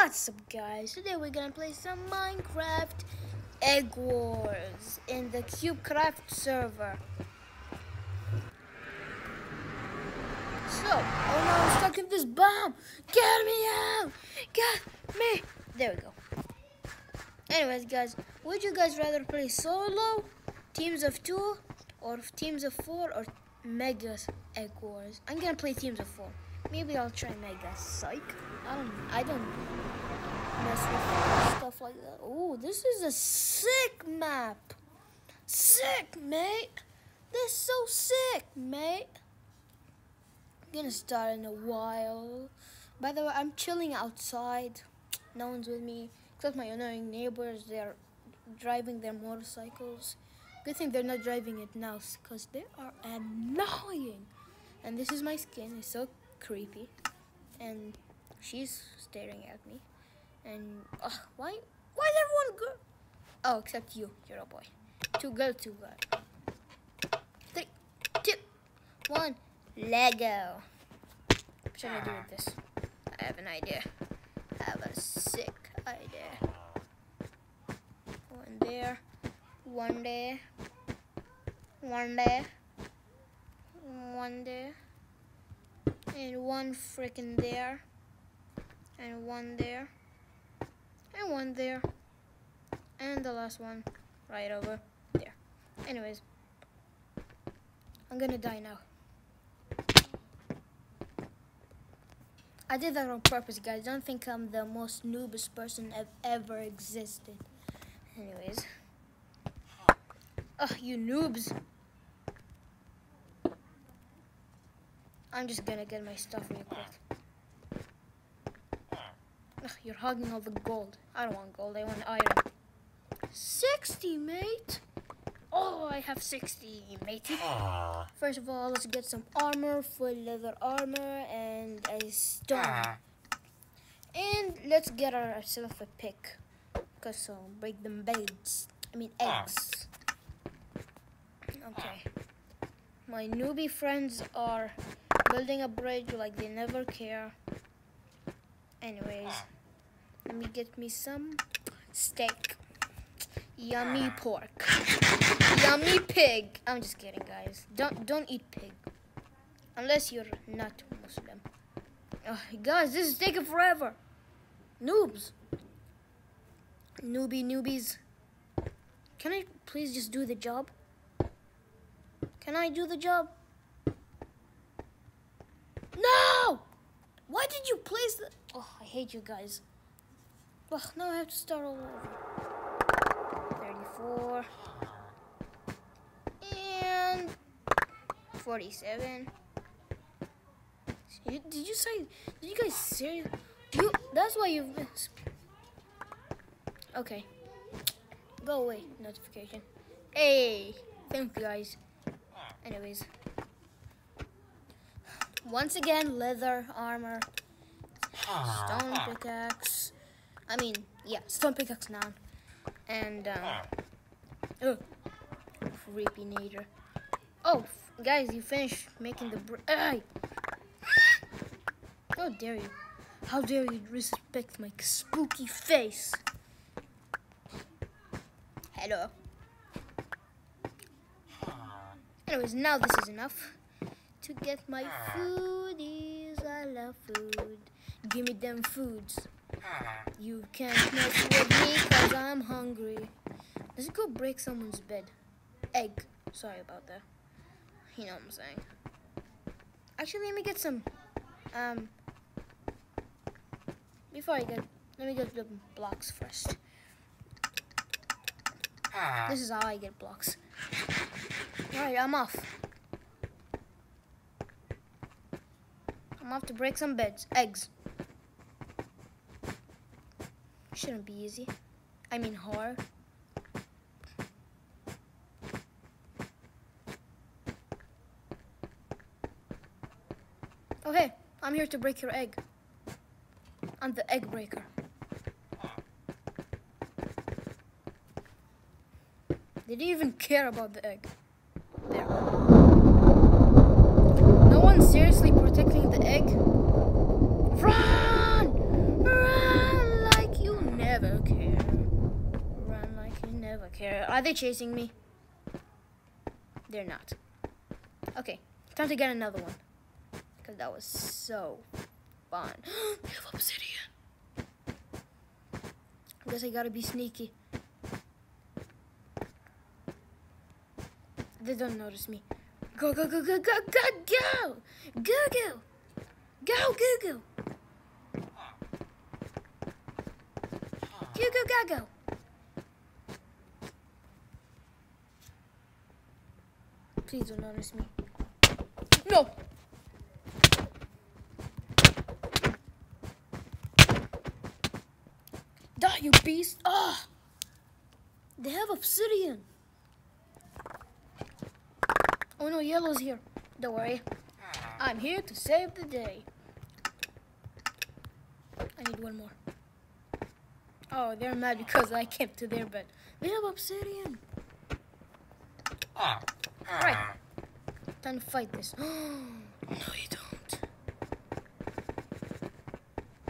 What's up guys? Today we're gonna play some Minecraft Egg Wars in the CubeCraft server. So, oh no, I'm stuck in this bomb! Get me out! Get me! There we go. Anyways guys, would you guys rather play solo, teams of two, or teams of four, or Mega Egg Wars? I'm gonna play teams of four. Maybe I'll try Mega Psych. I don't. I don't mess with stuff like that. Oh, this is a sick map. Sick, mate. This is so sick, mate. I'm gonna start in a while. By the way, I'm chilling outside. No one's with me except my annoying neighbors. They're driving their motorcycles. Good thing they're not driving it now, cause they are annoying. And this is my skin. It's so creepy. And she's staring at me. And uh, why why is everyone girl? Oh, except you. You're a boy. Two girl, two girl. Three, two, one. Lego. What should I do with this? I have an idea. I have a sick idea. One there. One there. One there. One there and one freaking there. And one there. And one there. And the last one right over there. Anyways I'm gonna die now. I did that on purpose guys. Don't think I'm the most noobest person I've ever existed. Anyways. Ugh, you noobs I'm just gonna get my stuff real quick. Ugh, you're hogging all the gold. I don't want gold, I want iron. 60, mate! Oh, I have 60, matey. Ah. First of all, let's get some armor, full leather armor, and a stone. Ah. And let's get ourselves a pick. Because so um, break them beds. I mean ah. eggs. Okay. My newbie friends are building a bridge like they never care. Anyways, let me get me some steak. Yummy ah. pork. Yummy pig. I'm just kidding, guys. Don't don't eat pig. Unless you're not Muslim. Oh, guys, this is taking forever. Noobs. Newbie newbies. Can I please just do the job? Can I do the job? No! You the... Oh, I hate you guys. Ugh, now I have to start all over. 34. And... 47. Did you say... Did you guys seriously... You... That's why you've been... Okay. Go away, notification. Hey! Thank you guys. Anyways. Once again, leather armor, stone pickaxe. I mean, yeah, stone pickaxe now. And, um, oh, creepy nader. Oh, guys, you finished making the brick. How dare you? How dare you respect my spooky face? Hello. Anyways, now this is enough to get my foodies. I love food. Give me them foods. You can't mess with me cause I'm hungry. Let's go break someone's bed. Egg. Sorry about that. You know what I'm saying. Actually, let me get some, um, before I get, let me get the blocks first. This is how I get blocks. Alright, I'm off. I'm off to break some beds. Eggs. Shouldn't be easy. I mean hard. Hey, I'm here to break your egg. I'm the egg breaker. They didn't even care about the egg. There. No one's seriously protecting the egg? Run! Okay, are they chasing me? They're not. Okay, time to get another one. Because that was so fun. they have obsidian. I guess I gotta be sneaky. They don't notice me. Go, go, go, go, go, go, go! Go, go! Go, go, go! Go, go, go, go! Please don't notice me. No! Die, you beast! Ah! They have obsidian! Oh no, yellow's here. Don't worry. I'm here to save the day. I need one more. Oh, they're mad because I came to their bed. They have obsidian. Right. Ah. Time to fight this. no, you don't.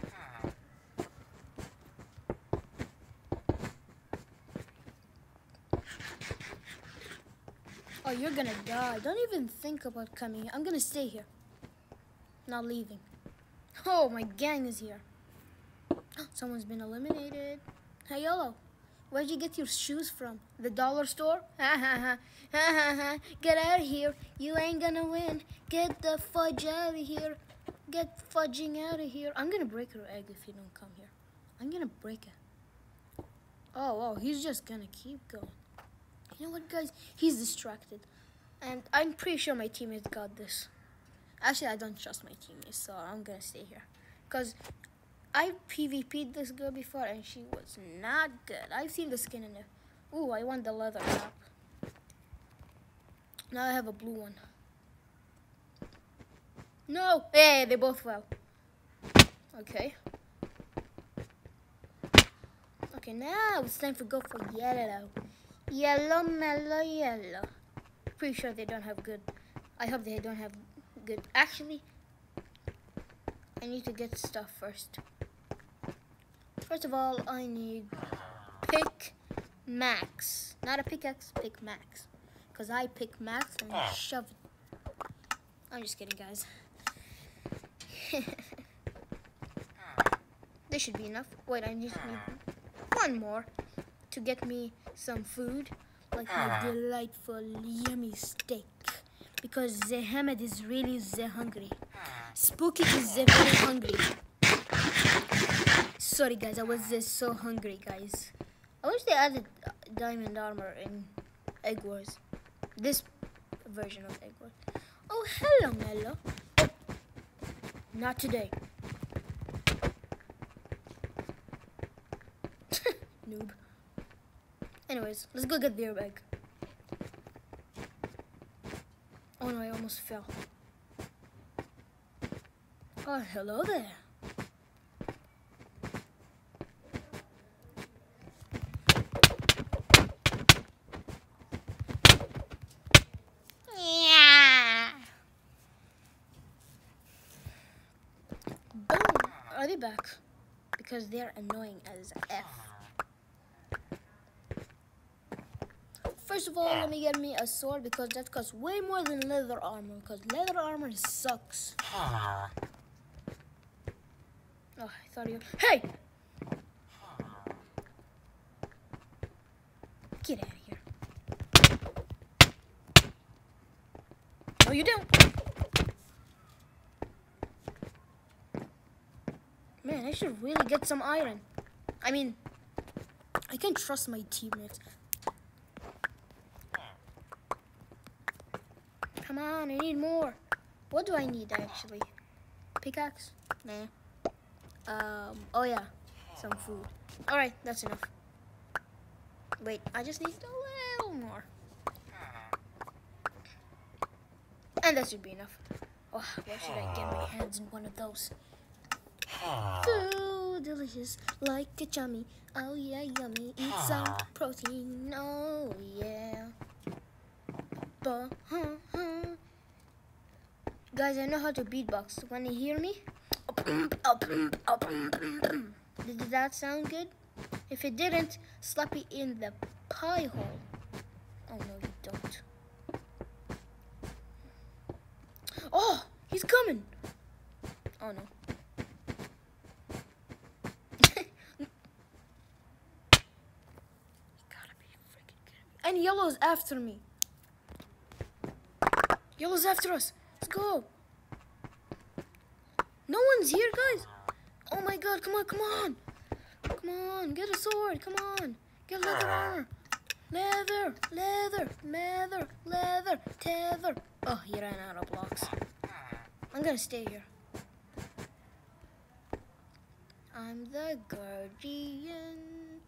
Ah. Oh, you're gonna die. Don't even think about coming. I'm gonna stay here. Not leaving. Oh, my gang is here. Someone's been eliminated. Hey, Yellow. Where'd you get your shoes from? The dollar store? Ha ha ha. Ha ha ha. Get out of here. You ain't gonna win. Get the fudge out of here. Get fudging out of here. I'm gonna break her egg if you don't come here. I'm gonna break it. Oh, oh, he's just gonna keep going. You know what, guys? He's distracted. And I'm pretty sure my teammates got this. Actually, I don't trust my teammates, so I'm gonna stay here. Because I PvP'd this girl before, and she was not good. I've seen the skin in it. Ooh, I want the leather cap. Now I have a blue one. No! Hey, they both fell. Okay. Okay, now it's time to go for yellow. Yellow, mellow, yellow. Pretty sure they don't have good. I hope they don't have good. Actually, I need to get stuff first. First of all, I need pick max. Not a pickaxe, pick max. Because I pick max and ah. shove it. I'm just kidding, guys. this should be enough. Wait, I just need one more to get me some food, like my ah. delightful yummy steak. Because the is really the hungry. Ah. Spooky is the very hungry. Sorry guys, I was just so hungry guys. I wish they added uh, diamond armor in Egg Wars. This version of Egg Wars. Oh, hello Mello. Not today. Noob. Anyways, let's go get the airbag. Oh no, I almost fell. Oh, hello there. Yeah. Boom. Are they back? Because they're annoying as F. First of all, let me get me a sword because that costs way more than leather armor. Because leather armor sucks. Ah. Oh, I thought you. Hey! Get out of here. No, you don't. Man, I should really get some iron. I mean, I can't trust my teammates. Come on, I need more. What do I need actually? Pickaxe? Nah. Um, oh yeah, some food. Alright, that's enough. Wait, I just need a little more. And that should be enough. Oh, where should I get my hands in one of those? Ah. Food, delicious, like a chummy. Oh yeah, yummy. Eat ah. some protein. Oh yeah. But, huh, huh. Guys, I know how to beatbox. When you hear me? Did that sound good? If it didn't, slap it in the pie hole. Oh no, you don't. Oh, he's coming. Oh no. And yellow's after me. Yellow's after us. Let's go. No one's here, guys. Oh my god, come on, come on. Come on, get a sword, come on. Get leather armor. Leather, leather, leather, leather, tether. Oh, he ran out of blocks. I'm gonna stay here. I'm the guardian.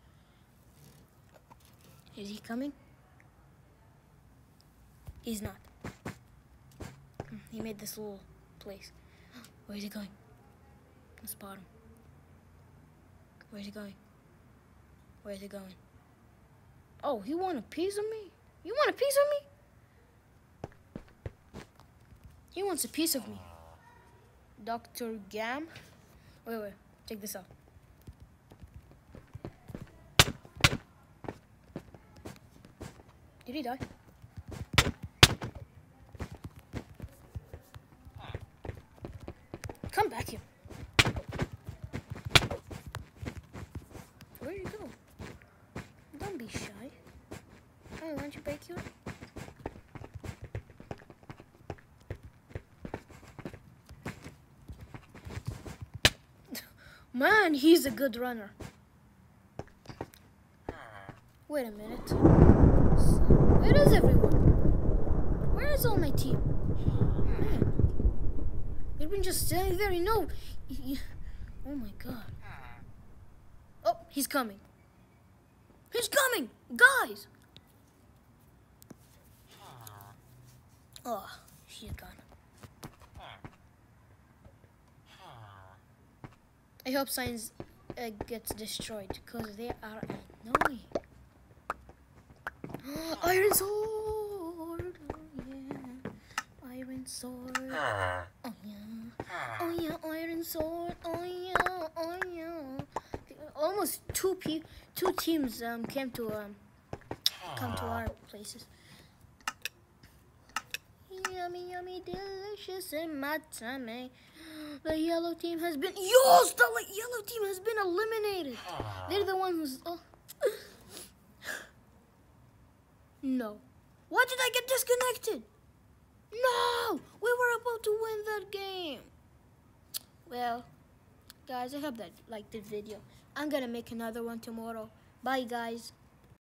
Is he coming? He's not. Hmm, he made this little place. Where's he going? Let's spot him. Where's he going? Where's he going? Oh, he want a piece of me? You want a piece of me? He wants a piece of me. Dr. Gam. Wait, wait. Check this out. Did he die? Come back here. Where'd you go? Don't be shy. Oh, I want you back here. Man, he's a good runner. Wait a minute. Where is everyone? Where is all my team? They've been just standing there. You know. Oh my god. Oh, he's coming. He's coming, guys. Oh, she's gone. I hope Science uh, gets destroyed because they are annoying. Iron sword, oh yeah. Iron sword, oh yeah. Oh yeah, iron sword, oh yeah, oh yeah. Almost two pe two teams um came to um come to our places. Yummy, yummy, delicious in my tummy. The yellow team has been. Yes, the yellow team has been eliminated. They're the one who's. Oh. no. Why did I get disconnected? No! We were about to win that game. Well, guys, I hope that liked the video. I'm gonna make another one tomorrow. Bye, guys.